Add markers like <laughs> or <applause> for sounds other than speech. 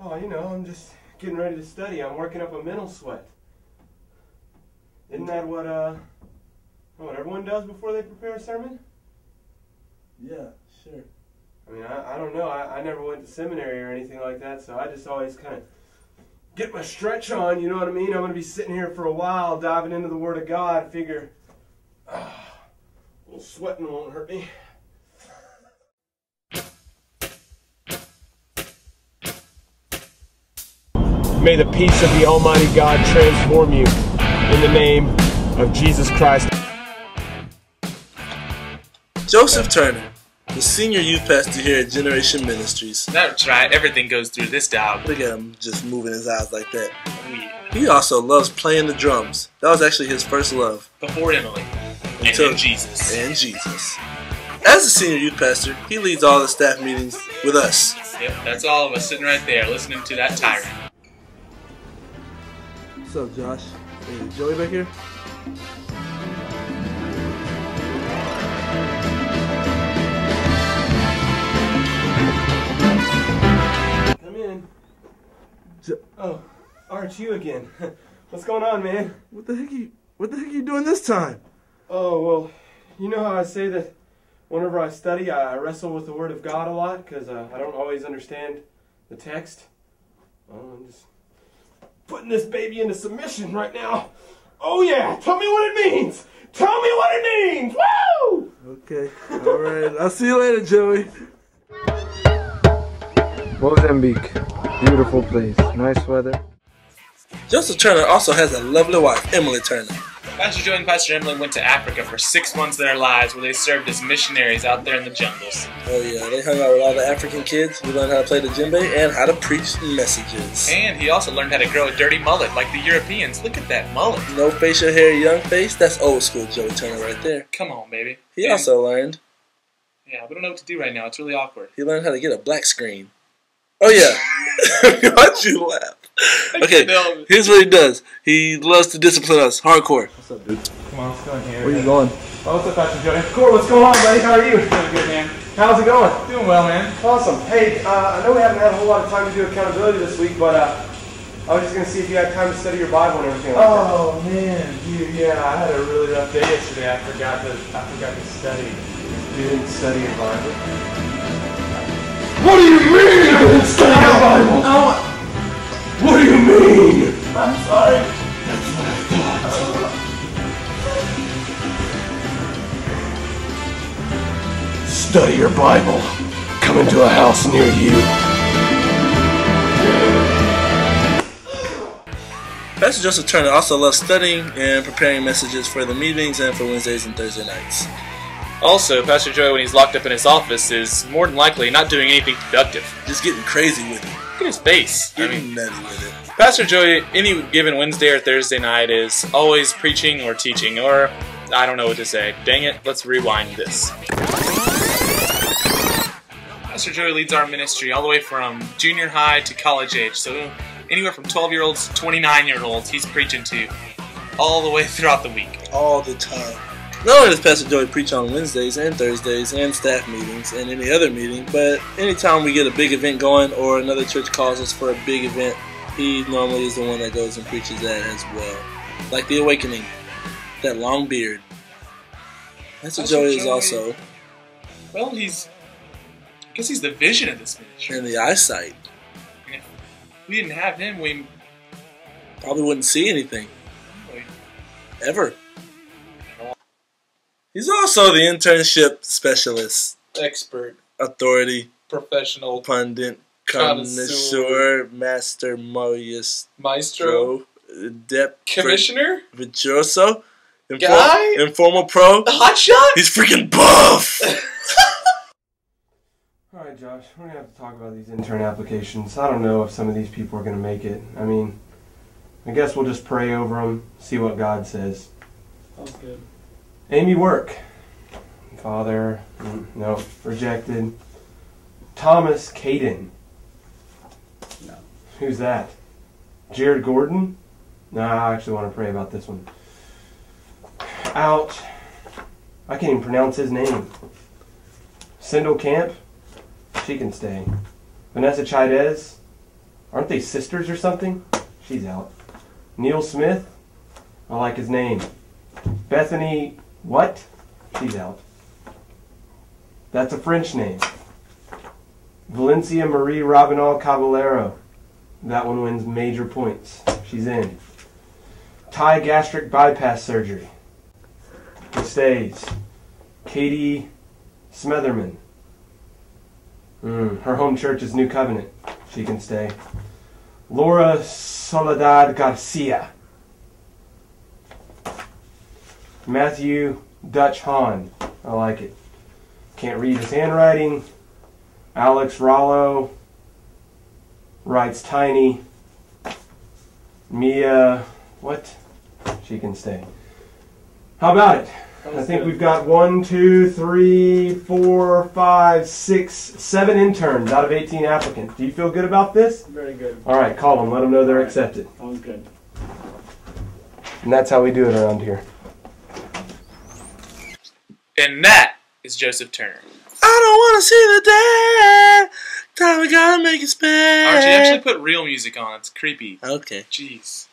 Oh, you know, I'm just getting ready to study. I'm working up a mental sweat. Isn't that what uh what everyone does before they prepare a sermon? Yeah, sure. I mean, I, I don't know. I, I never went to seminary or anything like that, so I just always kind of get my stretch on, you know what I mean? I'm going to be sitting here for a while diving into the Word of God. Figure, ah, a little sweating won't hurt me. May the peace of the Almighty God transform you in the name of Jesus Christ. Joseph Turner, the senior youth pastor here at Generation Ministries. That's right. Everything goes through this dog. Look at him just moving his eyes like that. He also loves playing the drums. That was actually his first love. Before Emily. And Until- then Jesus. And Jesus. As a senior youth pastor, he leads all the staff meetings with us. Yep, that's all of us sitting right there listening to that tyrant. What's up, Josh? Hey, Joey back here? Come in. Jo- Oh, Arch, you again. <laughs> What's going on, man? What the heck you what the heck are you doing this time? Oh, well, you know how I say that whenever I study, I wrestle with the Word of God a lot because uh, I don't always understand the text. Well, I'm just putting this baby into submission right now. Oh, yeah, tell me what it means. Tell me what it means. Woo! Okay. Alright. I'll see you later, Joey. Mozambique. Beautiful place. Nice weather. Joseph Turner also has a lovely wife, Emily Turner. Pastor Joe and Pastor Emily went to Africa for six months of their lives where they served as missionaries out there in the jungles. Oh yeah, they hung out with all the African kids. We learned how to play the djembe and how to preach messages. And he also learned how to grow a dirty mullet like the Europeans. Look at that mullet. No facial hair, young face. That's old school Joey Turner right there. Come on, baby. He And- also learned Yeah, we don't know what to do right now. It's really awkward. he learned how to get a black screen. Oh yeah. <laughs> Why'd you laugh? Okay, here's what he does. He loves to discipline us, hardcore. What's up, dude? Come on, let's go in here. Where you going? Oh, what's up, Pastor Joey? Cool, what's going on, buddy? How are you? Doing good, man. How's it going? Doing well, man. Awesome. Hey, uh, I know we haven't had a whole lot of time to do accountability this week, but uh, I was just going to see if you had time to study your Bible and everything like that. Oh man, dude, yeah, I had a really rough day yesterday. I forgot to, I forgot to study. You didn't study your Bible? What do you mean you didn't study your Bible? What do you mean? I'm sorry. Study your Bible. Come into a house near you. Pastor Joseph Turner also loves studying and preparing messages for the meetings and for Wednesdays and Thursday nights. Also, Pastor Joey, when he's locked up in his office, is more than likely not doing anything productive. Just getting crazy with it. At his face. I mean, nutty with it. Pastor Joey, any given Wednesday or Thursday night is always preaching or teaching, or I don't know what to say. Dang it, let's rewind this. Pastor Joey leads our ministry all the way from junior high to college age, so anywhere from 12 year olds to 29 year olds he's preaching to all the way throughout the week. all the time. Not only does Pastor Joey preach on Wednesdays and Thursdays and staff meetings and any other meeting, but anytime we get a big event going or another church calls us for a big event, he normally is the one that goes and preaches that as well. Like the Awakening, that long beard. Pastor Pastor Joey is also Well, he's. I guess he's the vision of this ministry. in the eyesight. And if we didn't have him, we. Probably wouldn't see anything ever. He's also the internship specialist, Expert, authority, professional, pundit, Connoisseur. connoisseur, master, maestro, maestro, depth, commissioner, virtuoso, inform- Guy? informal pro. hotshot. He's freaking buff. <laughs> All right, Josh, we're gonna have to talk about these intern applications. I don't know if some of these people are gonna make it. I mean, I guess we'll just pray over them, see what God says. Sounds good. Amy Work, father, no, rejected. Thomas Caden. No. Who's that? Jared Gordon? No, I actually want to pray about this one. Out. I can't even pronounce his name. Sindel Camp? She can stay. Vanessa Chaidez? Aren't they sisters or something? She's out. Neil Smith. I like his name. Bethany, what? She's out. That's a French name. Valencia Marie Robinal Caballero. That one wins major points. She's in. Thai gastric bypass surgery. He stays. Katie Smetherman. Mm, her home church is New Covenant. She can stay. Laura Soledad Garcia. Matthew Dutch Hahn. I like it. Can't read his handwriting. Alex Rollo writes tiny. Mia, what? She can stay. How about it? I think we've got one, two, three, four, five, six, seven interns out of 18 applicants. Do you feel good about this? Very good. All right, call them. Let them know they're accepted. Sounds good. And that's how we do it around here. And that is Joseph Turner. I don't want to see the day. Time we gotta make it spend. Archie, actually put real music on. It's creepy. Okay. Jeez.